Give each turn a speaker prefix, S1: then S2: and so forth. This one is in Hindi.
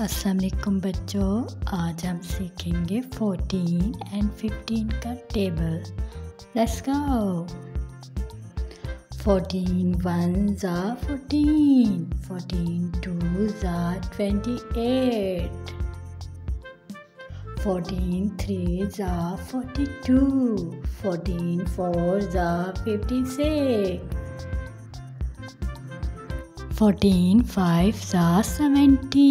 S1: असलकुम बच्चों आज हम सीखेंगे 14 एंड फिफ्टीन का टेबल लेट्स गो 14 वन ज़ा 14 फोर्टीन टू ज़ा ट्वेंटी एट फोर्टीन थ्री ज़ा फोर्टी टू फोर्टीन फोर ज़ा फिफ्टी सिक्स फोर्टीन फाइव ज़ा सेवेंटी